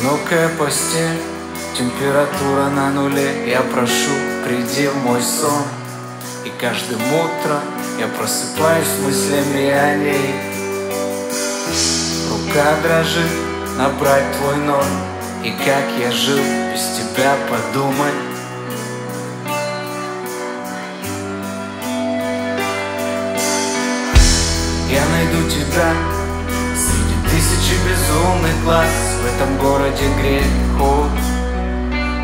Одинокая постель, температура на нуле. Я прошу, приди в мой сон. И каждым утром я просыпаюсь мыслями о ней. Рука дрожит, набрать твой номер И как я жил без тебя подумай. Я найду тебя Среди тысячи безумных глаз В этом городе грехов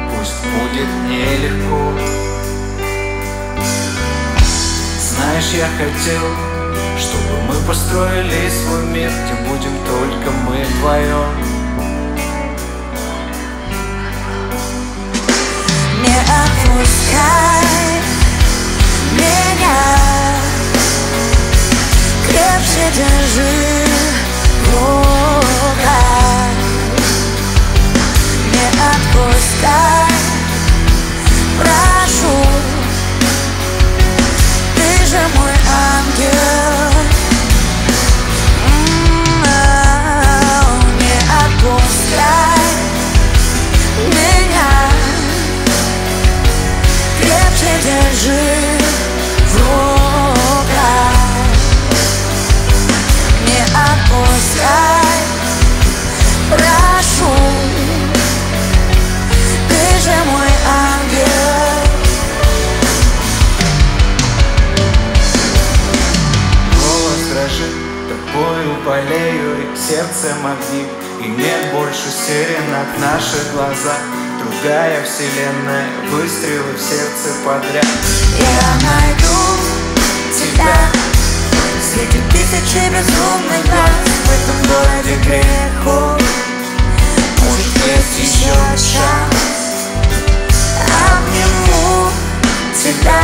Пусть будет нелегко. Знаешь, я хотел Чтобы мы построили свой мир Где будем только мы вдвоем болею И сердцем огни И нет больше сирен от наших глазах. Другая вселенная, выстрелы в сердце подряд. Я найду тебя Среди тысячи безумных глаз. В этом городе грехов Может есть еще шанс. Обниму тебя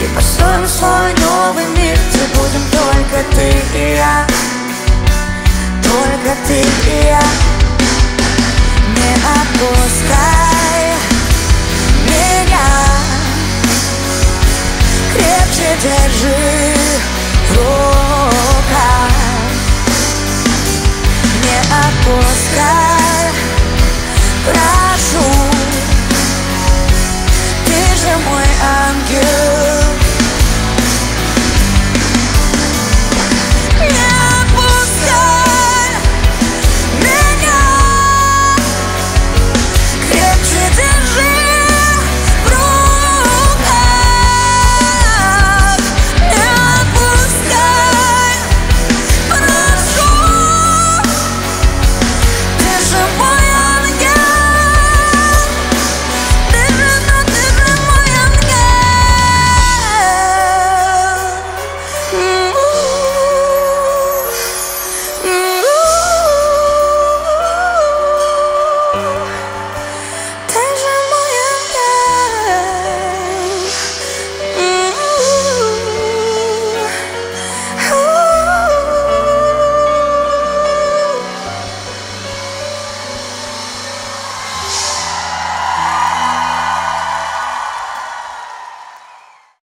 И построим свой новый мир Где будем только ты и я крылья Не отпускай меня. Крепче держи.